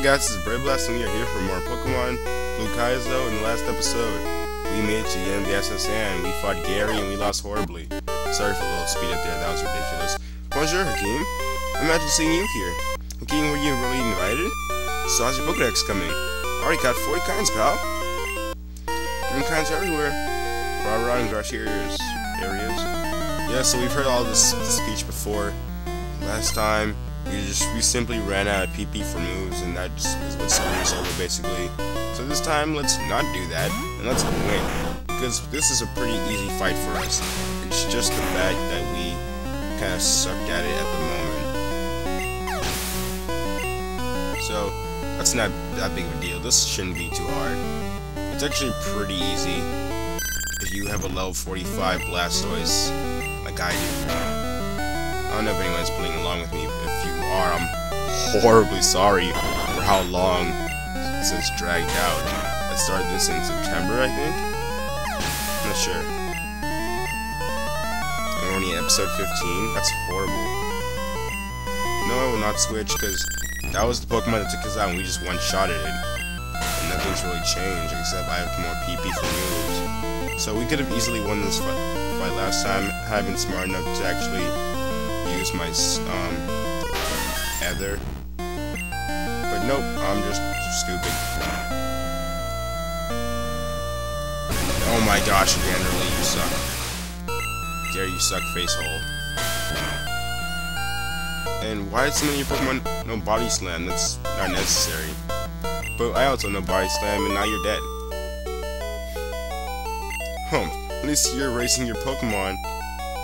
Hey guys, this is Brave Blast and we are here for more Pokemon Blue Kaizo. In the last episode, we made to the S.S. Anne, we fought Gary and we lost horribly. Sorry for the little speed up there, that was ridiculous. Bonjour, Hakim. Imagine seeing you here. Hakim, were you really invited? So how's your Pokedex coming? Already got 40 kinds, pal. Different kinds everywhere. Rah rah and grass areas. Yeah, so we've heard all this speech before. Last time, we just we simply ran out of PP for moves, and that is what screwed us over basically. So this time, let's not do that, and let's win. Because this is a pretty easy fight for us. It's just the fact that we kind of sucked at it at the moment. So, that's not that big of a deal. This shouldn't be too hard. It's actually pretty easy if you have a level 45 Blastoise, like I do. Uh, I don't know if anyone's playing along with me. If are, I'm horribly sorry for how long since dragged out. I started this in September, I think. I'm not sure. I'm only episode 15. That's horrible. No, I will not switch because that was the Pokemon that took us out and we just one-shotted it. And nothing's really changed except I have more PP for moves. So we could have easily won this fight, fight last time had I been smart enough to actually use my um, ether. But nope, I'm just stupid. Oh my gosh, Ganderly, you suck. Dare you suck, face hole. And why did of your Pokemon no body slam? That's not necessary. But I also know body slam, and now you're dead. Hum, at least you're racing your Pokemon.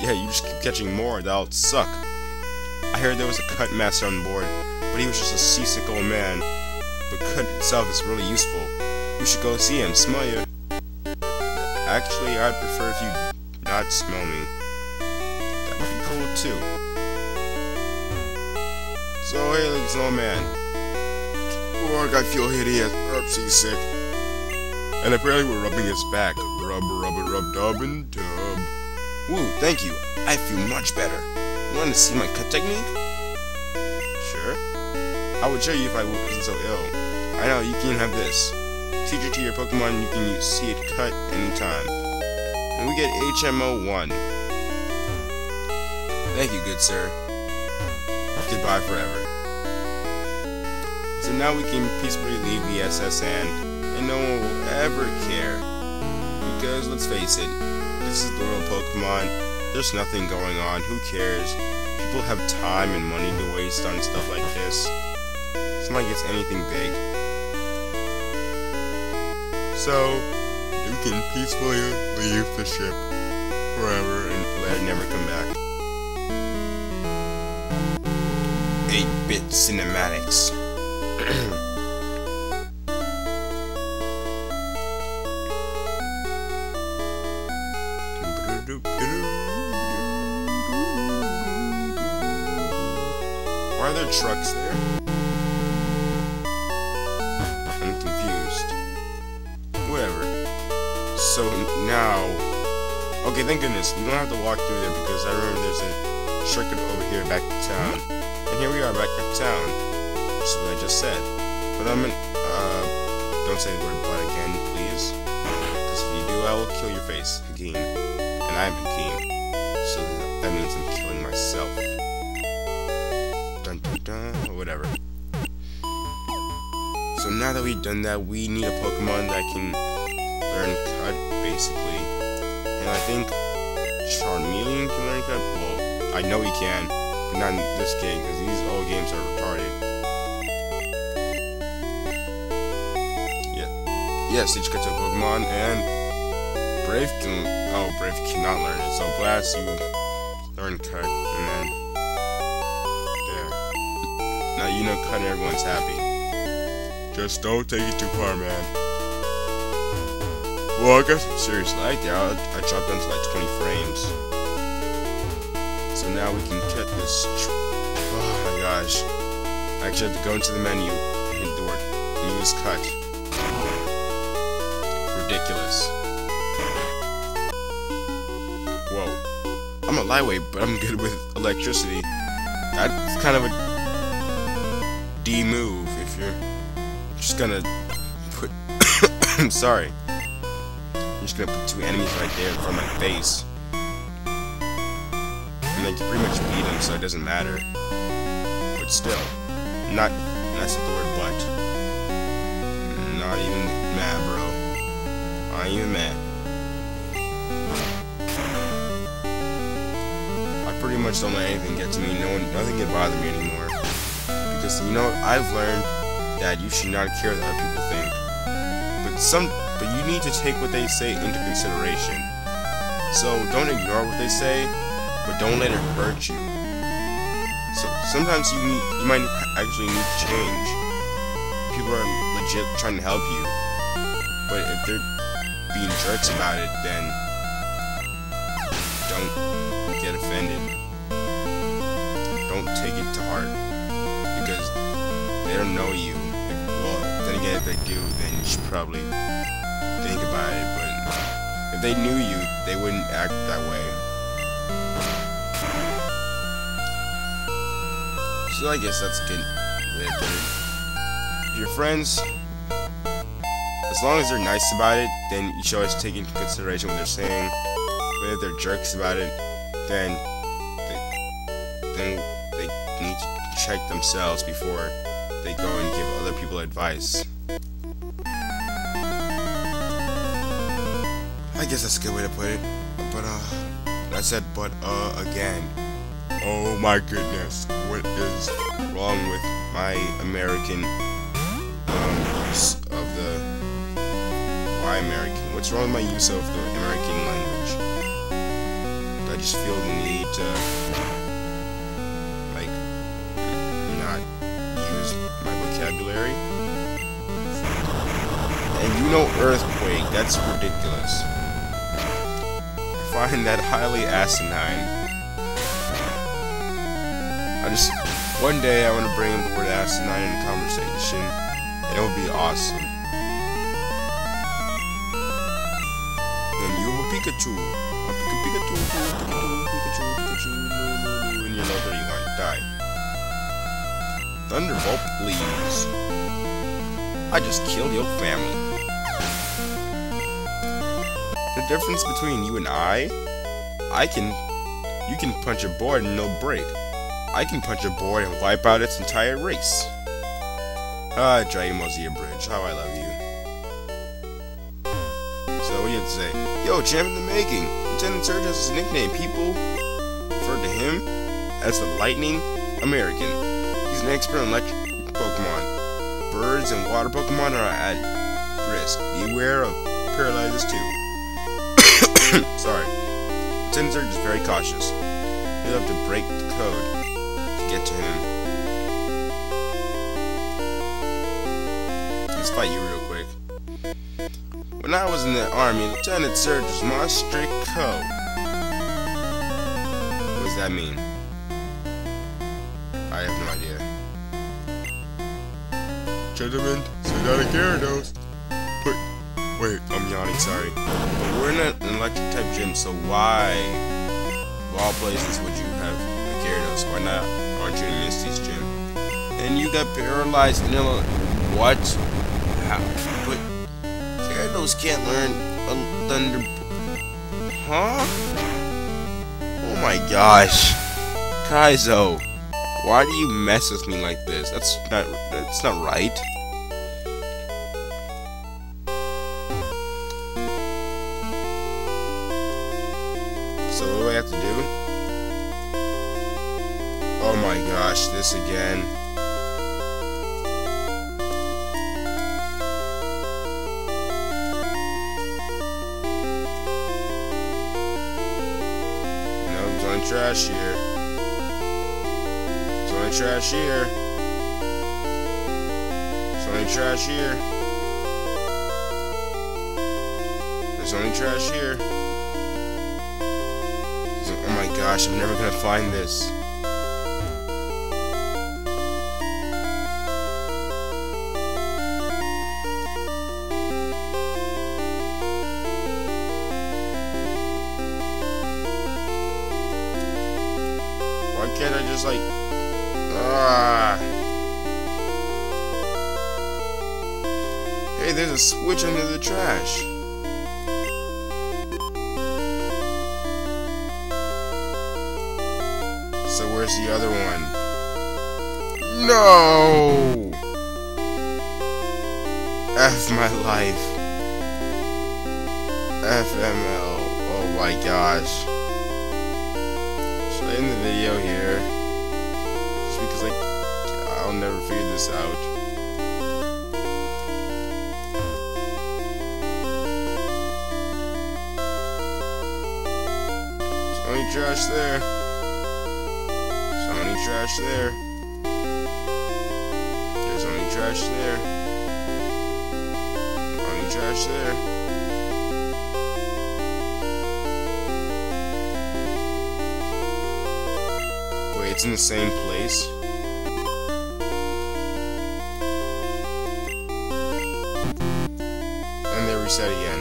Yeah, you just keep catching more, that'll suck. I heard there was a cut master on board, but he was just a seasick old man. But cut itself is really useful. You should go see him, smell you. Actually, I'd prefer if you not smell me. That'd be cool too. So, hey, ladies old man. Oh, I feel hideous. I'm seasick. And apparently we're rubbing his back. Rub, rub, rub, dub, and dub. Woo, thank you. I feel much better. You want to see my cut technique? Sure. I would show you if I wasn't so ill. I know, you can have this. Teach it to your Pokemon, you can use, see it cut anytime. And we get HM01. Thank you, good sir. Goodbye forever. So now we can peacefully leave the S.S. Anne, and no one will ever care. Because, let's face it, this is the world Pokemon, there's nothing going on, who cares? People have time and money to waste on stuff like this. It's not like it's anything big. So, you can peacefully leave the ship forever and never come back. 8-bit cinematics. Why are there trucks there? I'm confused. Whatever. So now... Okay, thank goodness. We don't have to walk through there because I remember there's a shortcut over here back to town. And here we are back at town. Which is what I just said. But I'm in... Uh... Don't say the word but again, please. Because if you do, I will kill your face, Hakim. And I'm Hakim. So that means I'm killing myself. Or whatever. So now that we've done that, we need a Pokemon that can learn Cut, basically. And I think Charmeleon can learn Cut. Well, I know he can, but not in this game, because these old games are retarded. Yeah. Yes, each Cut a Pokemon, and Brave can... Oh, Brave cannot learn it. So Blast, you learn Cut, and then... Now you know and everyone's happy. Just don't take it too far, man. Well, I guess I'm serious like that. I, I dropped down to like 20 frames. So now we can cut this. Oh my gosh. I actually have to go into the menu and hit the word use cut. Ridiculous. Whoa. I'm a lightweight, but I'm good with electricity. That's kind of a D move if you're just gonna put. I'm sorry. I'm just gonna put two enemies right there in front of my face. And then you pretty much beat them, so it doesn't matter. But still, not. That's the word but. Not even mad, bro. Not even mad. I pretty much don't let anything get to me. No one, nothing can bother me anymore. You know, I've learned that you should not care what other people think. But some, but you need to take what they say into consideration. So don't ignore what they say, but don't let it hurt you. So sometimes you need, you might actually need to change. People are legit trying to help you, but if they're being jerks about it, then don't get offended. Don't take it to heart because they don't know you. Well, then again, if they do, then you should probably think about it. But if they knew you, they wouldn't act that way. So I guess that's good. If your friends, as long as they're nice about it, then you should always take into consideration what they're saying. But if they're jerks about it, then then check themselves before they go and give other people advice. I guess that's a good way to put it. But uh, I said but uh again. Oh my goodness, what is wrong with my American um, use of the why American? What's wrong with my use of the American language? I just feel the need to You know earthquake, that's ridiculous. I find that highly asinine. I just one day I want to bring the word asinine in conversation, it would be awesome. And you will Pikachu, a Pika Pikachu, Pikachu, Pikachu, Pikachu, and you're level 31, die. Thunderbolt, please. I just killed your family. Difference between you and I, I can, you can punch a board and no break. I can punch a board and wipe out its entire race. Ah, Dragon Ball Z Abridged, how I love you. So what do you have to say? Yo, champ in the making. Lieutenant Surge has his nickname. People refer to him as the Lightning American. He's an expert on electric Pokemon. Birds and water Pokemon are at risk. Beware of paralyzes too. Sorry. Lieutenant Surge is very cautious. He'll have to break the code to get to him. Let's fight you real quick. When I was in the army, Lieutenant Surge was my strict code. What does that mean? I have no idea. Gentlemen, sit down and Gyarados. Wait, I'm yawning, sorry. But we're in an electric type gym, so why, of all places, would you have a Gyarados? Why not? aren't you in Misty's gym? And you got paralyzed in. What? How? But... Gyarados can't learn a thunder... Huh? Oh my gosh. Kaizo. Why do you mess with me like this? That's not... That's not right. Have to do? Oh my gosh, this again. No, it's only trash here. It's only trash here. It's only trash here. There's only trash here. Oh my gosh, I'm never gonna find this. Why can't I just like... Ah. Hey, there's a switch under the trash. So the other one? No! F my life. FML. Oh my gosh. Should I end the video here? Just because like I'll never figure this out. Many trash there. Trash there. There's only trash there. Only trash there. Wait, it's in the same place? And they reset again.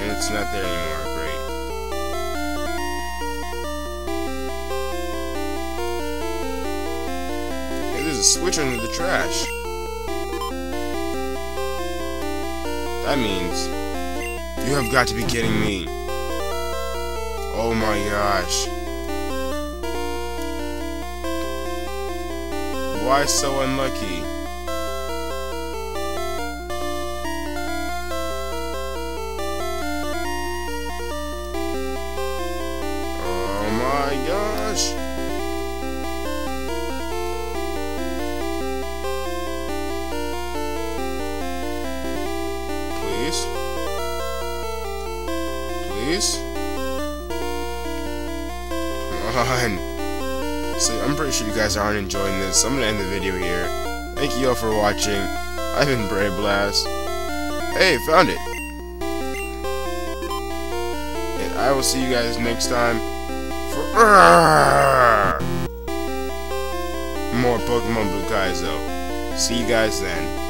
And it's not there anymore. Switch under the trash. That means you have got to be kidding me. Oh my gosh. Why so unlucky? Oh my gosh. On. So I'm pretty sure you guys aren't enjoying this, so I'm gonna end the video here. Thank you all for watching. I've been Brave Blast. Hey, found it. And I will see you guys next time for more Pokemon Blue Kaizo. See you guys then.